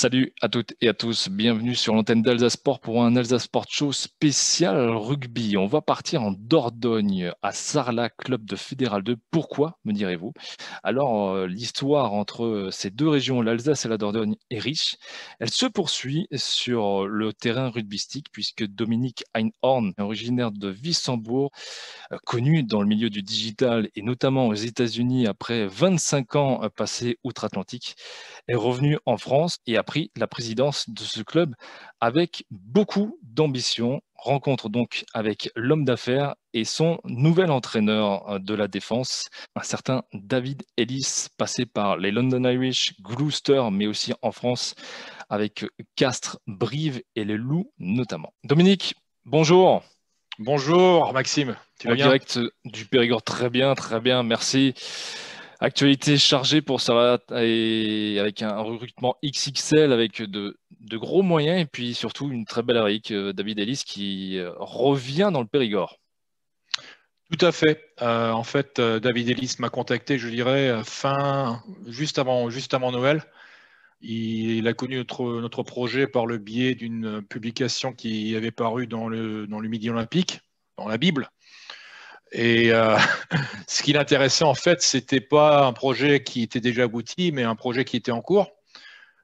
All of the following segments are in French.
Salut à toutes et à tous, bienvenue sur l'antenne d'Alsace Sport pour un Alsace Sport Show spécial rugby. On va partir en Dordogne à Sarlat, club de Fédéral 2. Pourquoi, me direz-vous? Alors, euh, l'histoire entre ces deux régions, l'Alsace et la Dordogne, est riche. Elle se poursuit sur le terrain rugbystique puisque Dominique Einhorn, originaire de Wissembourg, euh, connu dans le milieu du digital et notamment aux États-Unis après 25 ans passés outre-Atlantique, est revenu en France et a pris la présidence de ce club avec beaucoup d'ambition. Rencontre donc avec l'homme d'affaires et son nouvel entraîneur euh, de la défense, un certain David Ellis, passé par les London Irish, Gloucester, mais aussi en France avec Castres, Brive et les Loups notamment. Dominique, bonjour. Bonjour Maxime, tu vas bien? direct du Périgord, très bien, très bien, merci. Actualité chargée pour ça et avec un recrutement XXL avec de, gros moyens et puis surtout une très belle avec euh, David Ellis qui euh, revient dans le Périgord. Tout à fait. Euh, en fait, David Ellis m'a contacté, je dirais, fin, juste avant, juste avant Noël. Il, a connu notre, projet par le biais d'une publication qui avait paru dans le Midi Olympique, dans la Bible. Et euh, ce qui l'intéressait, en fait, c'était pas un projet qui était déjà abouti, mais un projet qui était en cours.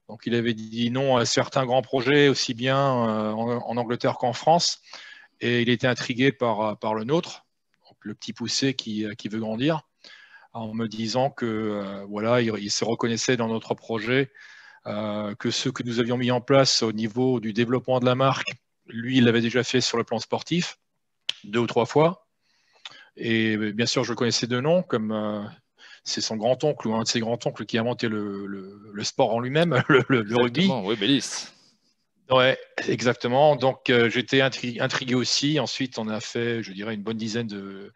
Donc, il avait dit non à certains grands projets, aussi bien euh, en, Angleterre qu'en France. Et il était intrigué par, par le nôtre, le petit poussé qui, qui, veut grandir, en me disant que euh, voilà, il, se reconnaissait dans notre projet, que ce que nous avions mis en place au niveau du développement de la marque, lui, il l'avait déjà fait sur le plan sportif, deux ou trois fois. Et bien sûr, je le connaissais de nom, comme euh, c'est son grand-oncle ou un de ses grands-oncles qui a inventé le, sport en lui-même, le, rugby. Oui, Bélis. Ouais, exactement. Donc, euh, j'étais intrigué aussi. Ensuite, on a fait, je dirais, une bonne dizaine de,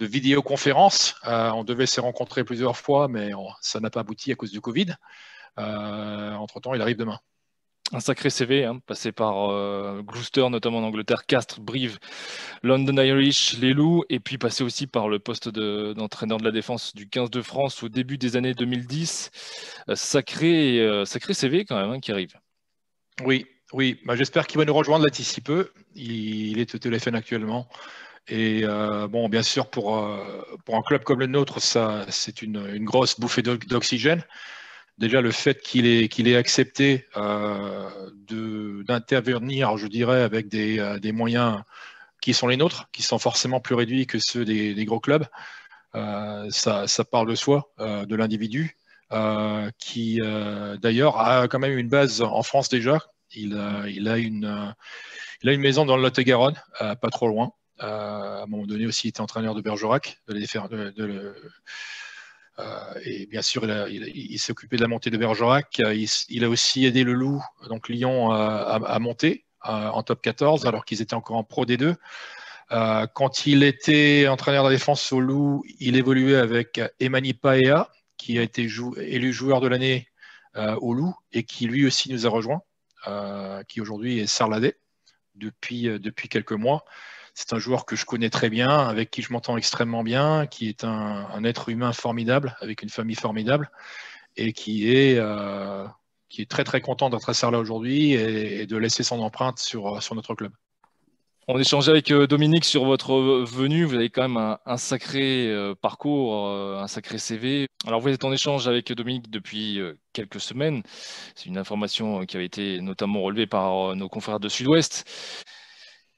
vidéoconférences. Euh, on devait se rencontrer plusieurs fois, mais ça n'a pas abouti à cause du Covid. entre-temps, il arrive demain un sacré CV, hein, passé par euh, Gloucester, notamment en Angleterre, Castres, Brive, London Irish, les Loups, et puis passé aussi par le poste d'entraîneur de, la défense du 15 de France au début des années 2010. Euh, sacré, euh, sacré CV quand même hein, qui arrive. Oui, oui. Bah, j'espère qu'il va nous rejoindre là d'ici peu. Il, est au téléphone actuellement. Et bon, bien sûr, pour, un club comme le nôtre, ça, c'est une, une grosse bouffée d'oxygène déjà le fait qu'il ait, accepté euh, d'intervenir, je dirais, avec des, euh, des, moyens qui sont les nôtres, qui sont forcément plus réduits que ceux des, gros clubs, euh, ça, parle de soi, de l'individu, qui d'ailleurs a quand même une base en France déjà. Il, a, une, maison dans le Lot-et-Garonne, pas trop loin. à un moment donné aussi, il était entraîneur de Bergerac, de, de, et bien sûr, il, s'est occupé de la montée de Bergerac. Il, a aussi aidé le Loup, donc Lyon, à, monter en top 14, alors qu'ils étaient encore en Pro D2. Euh, quand il était entraîneur de la défense au Loup, il évoluait avec Emani Paea, qui a été élu joueur de l'année euh, au Loup et qui lui aussi nous a rejoint, qui aujourd'hui est Sarladé depuis, depuis quelques mois. C'est un joueur que je connais très bien, avec qui je m'entends extrêmement bien, qui est un, être humain formidable, avec une famille formidable, et qui est, euh, très très content d'être à Sarlat aujourd'hui et, de laisser son empreinte sur, notre club. On échangeait avec euh, Dominique sur votre venue. Vous avez quand même un, sacré euh, parcours, un sacré CV. Alors vous êtes en échange avec Dominique depuis quelques semaines. C'est une information qui avait été notamment relevée par nos confrères de Sud-Ouest.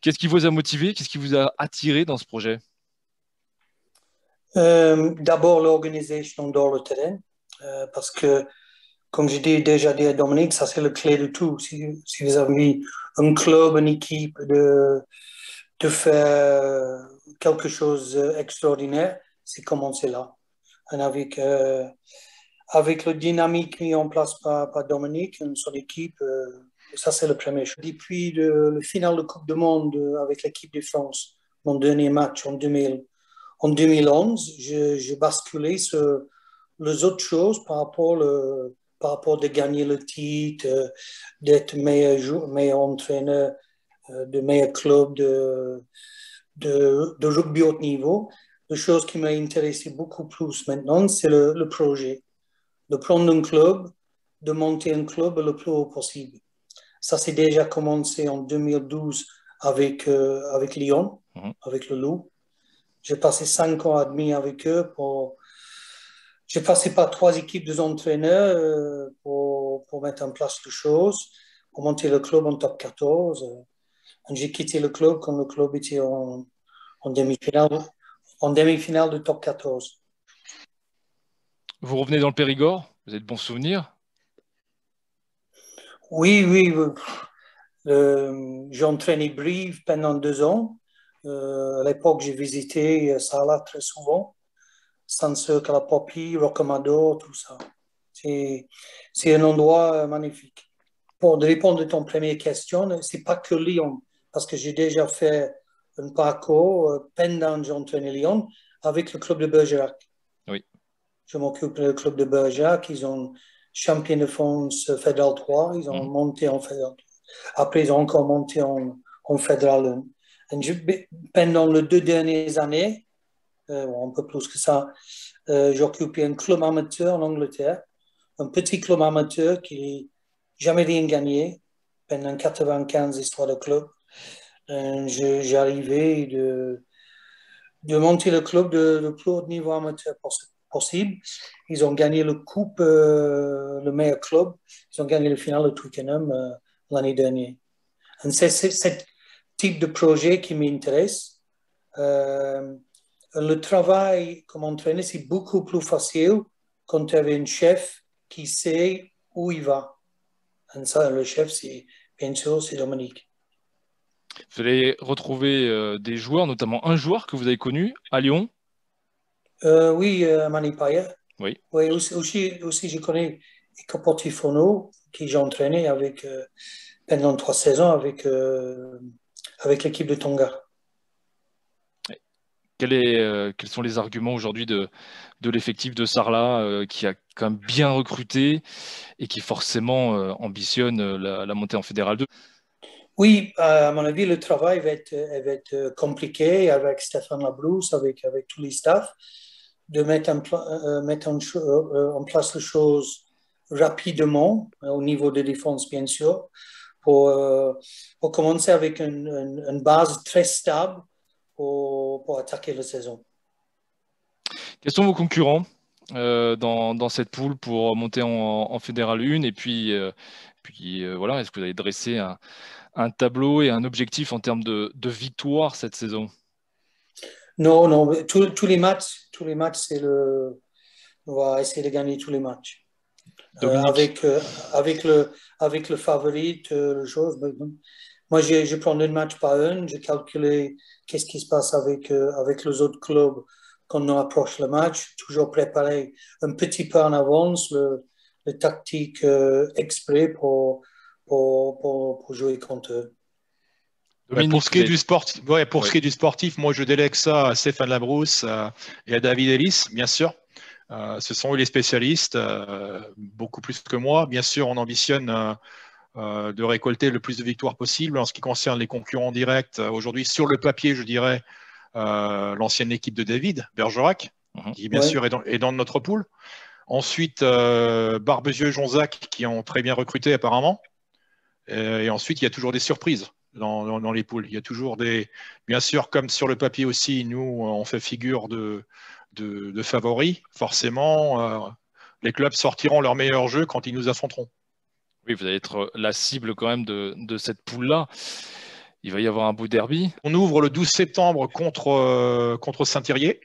Qu'est-ce qui vous a motivé? Qu'est-ce qui vous a attiré dans ce projet? Euh, D'abord, l'organisation dans le terrain, euh, parce que, comme je dis déjà dit à Dominique, ça c'est le clé de tout. Si, vous avez un club, une équipe, de, de faire quelque chose d'extraordinaire, c'est commencer là. avec, euh, avec le dynamique mis en place par, par Dominique, son équipe, ça, c'est le premier chose. Depuis le, final de Coupe du Monde avec l'équipe de France, mon dernier match en, 2000, en 2011, j'ai basculé sur les autres choses par rapport, le, par rapport de gagner le titre, d'être meilleur, meilleur entraîneur, euh, de meilleur club de, rugby haut niveau. La chose qui m'a intéressé beaucoup plus maintenant, c'est le, le projet. De prendre un club de monter un club le plus haut possible. Ça s'est déjà commencé en 2012 avec, euh, avec Lyon, mhm. avec le Loup. J'ai passé cinq ans et demi avec eux pour. J'ai passé par trois équipes de entraîneurs euh, pour, pour, mettre en place les choses, pour monter le club en top 14. J'ai quitté le club quand le club était en, en demi-finale en demi-finale de top 14. Vous revenez dans le Périgord Vous avez de bons souvenirs Oui, oui. Euh, j'ai entraîné Brive pendant deux ans. Euh, à l'époque, j'ai visité Sala très souvent. Sanseux, Poppy, Rocamadour, tout ça. C'est un endroit magnifique. Pour répondre à ton première question, c'est pas que Lyon, parce que j'ai déjà fait un parcours euh, pendant j'ai entraîné Lyon avec le club de Bergerac. Oui. Je m'occupe du club de Bergerac. Ils ont champion de France Fédéral 3. Ils ont mhm. monté en Fédéral 3. Après, ils ont encore monté en, en Fédéral 1. Et pendant les deux dernières années, euh, un peu plus que ça, euh, occupé un club amateur en Angleterre. Un petit club amateur qui n'a jamais rien gagné pendant 95 histoires de club. Euh, arrivé de, de monter le club de, le plus haut niveau amateur Ils ont gagné le coupe, euh, le meilleur club. Ils ont gagné le final de Twickenham euh, l'année dernière. C'est ce type de projet qui m'intéresse. le travail comme entraîneur, c'est beaucoup plus facile quand tu as un chef qui sait où il va. Et ça, le chef, c'est bien sûr, c'est Dominique. Vous allez retrouver euh, des joueurs, notamment un joueur que vous avez connu à Lyon. Euh, oui, euh, Mani Paya. Oui. Oui, aussi, aussi, aussi je connais Capotifono, qui j'ai entraîné avec, euh, pendant trois saisons avec, avec l'équipe de Tonga. Quel est, quels sont les arguments aujourd'hui de, de l'effectif de Sarlat qui a quand même bien recruté et qui forcément ambitionne la, la montée en Fédéral 2 oui, à mon avis, le travail va être, va être euh, compliqué avec Stéphane Labrousse, avec, avec tous les staffs, de mettre en, euh, en, euh, en, place les choses rapidement, au niveau de défense, bien sûr, pour, pour commencer avec une, base très stable pour, pour, attaquer la saison. Quels sont vos concurrents dans, dans, cette poule pour monter en, en Fédéral 1 Et puis, puis voilà, est-ce que vous avez dressé un un tableau et un objectif en termes de, de victoire cette saison? Non, non, tous, les matchs, tous les matchs, c'est le, on va essayer de gagner tous les matchs. Euh, avec, euh, avec, le, avec le favori, euh, moi, je, je prends un match par un, je calcule qu'est-ce qui se passe avec, avec les autres clubs quand on approche le match, toujours préparer un petit peu en avance le, le tactique exprès pour, pour, jouer contre eux. Pour ce qui est du sportif, pour ce qui est du sportif, moi je délègue ça à Stéphane Labrousse et à David Ellis, bien sûr. Euh, ce sont eux les spécialistes, euh, beaucoup plus que moi. Bien sûr, on ambitionne euh, de récolter le plus de victoires possible. En ce qui concerne les concurrents directs, aujourd'hui sur le papier, je dirais l'ancienne équipe de David Bergerac, mhm. qui bien sûr est dans, est dans, notre pool. Ensuite, Barbezieux et Jonzac qui ont très bien recruté apparemment. Euh, et ensuite, il y a toujours des surprises dans, dans, les poules. Il y a toujours des. Bien sûr, comme sur le papier aussi, nous, on fait figure de, de, favoris. Forcément, euh, les clubs sortiront leur meilleur jeu quand ils nous affronteront. Oui, vous allez être la cible quand même de, de cette poule-là. Il va y avoir un bout derby. On ouvre le 12 septembre contre, euh, contre Saint-Thirier.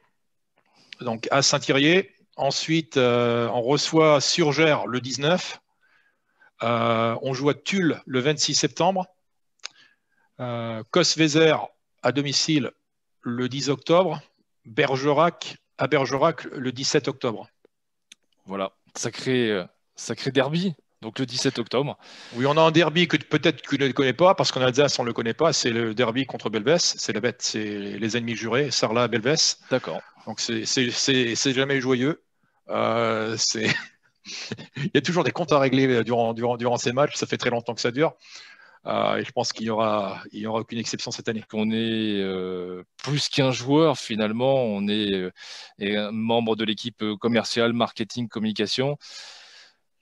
Donc à Saint-Thirier. Ensuite, on reçoit Surgère le 19. Euh, on joue à Tulle le 26 septembre. Euh, à domicile le 10 octobre. Bergerac à Bergerac le 17 octobre. Voilà, sacré, euh, sacré derby. Donc le 17 octobre. Oui, on a un derby que peut-être que tu ne connais pas, parce qu'en Alsace, on ne le connaît pas. C'est le derby contre Belvès. C'est la bête, c'est les ennemis jurés, Sarlat, Belvès. D'accord. Donc c'est jamais joyeux. Euh, c'est il y a toujours des comptes à régler euh, durant, durant, durant ces matchs. Ça fait très longtemps que ça dure. Euh, et je pense qu'il n'y aura, aura aucune exception cette année. On est euh, plus qu'un joueur finalement, on est, membre de l'équipe commerciale, marketing, communication.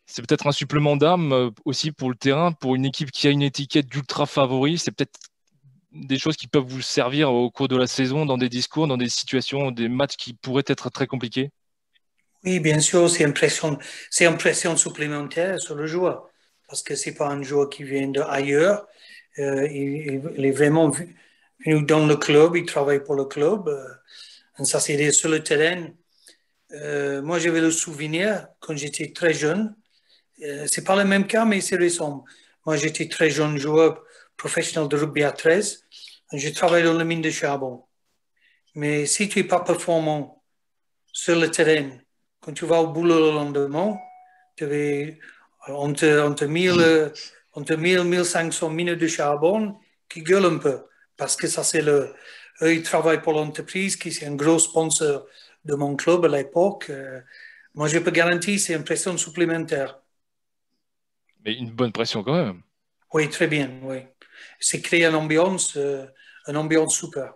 C'est peut-être un supplément euh, aussi pour le terrain, pour une équipe qui a une étiquette d'ultra favori. C'est peut-être des choses qui peuvent vous servir au cours de la saison, dans des discours, dans des situations, des matchs qui pourraient être très compliqués Oui, bien sûr, c'est une c'est une pression supplémentaire sur le joueur. Parce que c'est pas un joueur qui vient d'ailleurs. Euh, il, est vraiment venu dans le club, il travaille pour le club. Euh, ça, c'est sur le terrain. Euh, moi, j'avais le souvenir quand j'étais très jeune. Euh, c'est pas le même cas, mais c'est récent. Moi, j'étais très jeune joueur professionnel de rugby à 13. Je travaillé dans le mine de charbon. Mais si tu n'es pas performant sur le terrain, quand tu vas au boulot le lendemain, tu avais entre, entre, 1000, entre 1000 1500 minutes de charbon qui gueulent un peu. Parce que ça, c'est le. Eux, ils travaillent pour l'entreprise qui est un gros sponsor de mon club à l'époque. Euh, moi, je peux garantir, c'est une pression supplémentaire. Mais une bonne pression quand même. Oui, très bien, oui. C'est créer une ambiance, euh, une ambiance super.